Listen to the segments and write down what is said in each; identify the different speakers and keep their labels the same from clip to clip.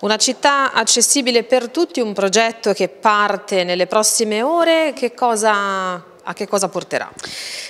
Speaker 1: Una città accessibile per tutti, un progetto che parte nelle prossime ore, che cosa a che cosa porterà?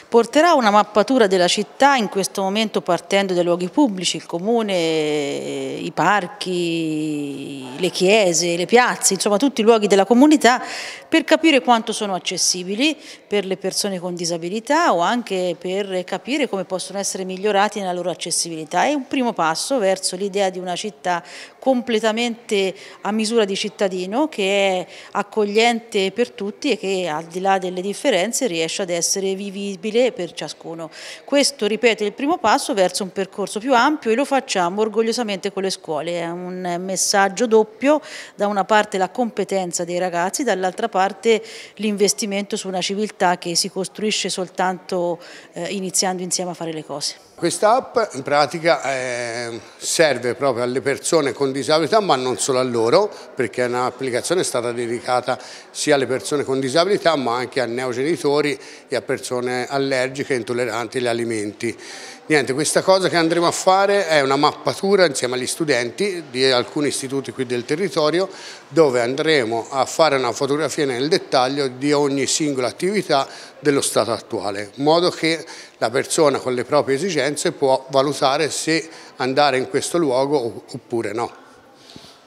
Speaker 2: Porterà una mappatura della città in questo momento partendo dai luoghi pubblici, il comune, parchi, le chiese, le piazze, insomma tutti i luoghi della comunità per capire quanto sono accessibili per le persone con disabilità o anche per capire come possono essere migliorati nella loro accessibilità. È un primo passo verso l'idea di una città completamente a misura di cittadino che è accogliente per tutti e che al di là delle differenze riesce ad essere vivibile per ciascuno. Questo, ripeto, è il primo passo verso un percorso più ampio e lo facciamo orgogliosamente con le scuole. È un messaggio doppio, da una parte la competenza dei ragazzi, dall'altra parte l'investimento su una civiltà che si costruisce soltanto eh, iniziando insieme a fare le cose.
Speaker 3: Questa app in pratica serve proprio alle persone con disabilità ma non solo a loro perché è un'applicazione stata dedicata sia alle persone con disabilità ma anche a neogenitori e a persone allergiche e intolleranti agli alimenti. Niente, questa cosa che andremo a fare è una mappatura insieme agli studenti di alcuni istituti qui del territorio dove andremo a fare una fotografia nel dettaglio di ogni singola attività dello stato attuale, in modo che la persona con le proprie esigenze può valutare se andare in questo luogo oppure no.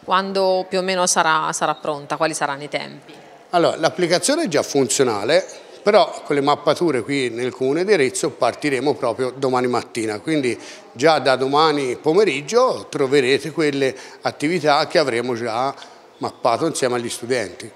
Speaker 1: Quando più o meno sarà, sarà pronta? Quali saranno i tempi?
Speaker 3: Allora, l'applicazione è già funzionale, però con le mappature qui nel comune di Arezzo partiremo proprio domani mattina, quindi già da domani pomeriggio troverete quelle attività che avremo già mappato insieme agli studenti.